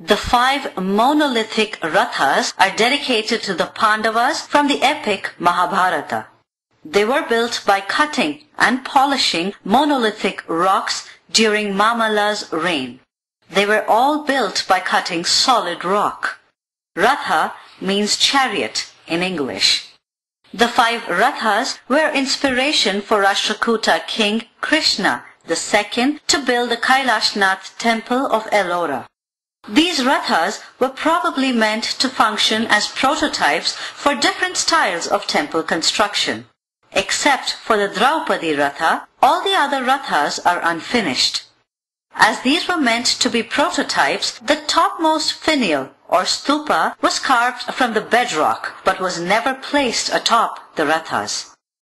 The five monolithic rathas are dedicated to the Pandavas from the epic Mahabharata. They were built by cutting and polishing monolithic rocks during Mamalla's reign. They were all built by cutting solid rock. Ratha means chariot in English. The five Rathas were inspiration for Rashtrakuta king Krishna II to build the Kailashnath temple of Ellora. These Rathas were probably meant to function as prototypes for different styles of temple construction. Except for the Draupadi Ratha, all the other Rathas are unfinished. As these were meant to be prototypes, the topmost finial or stupa was carved from the bedrock but was never placed atop the Rathas.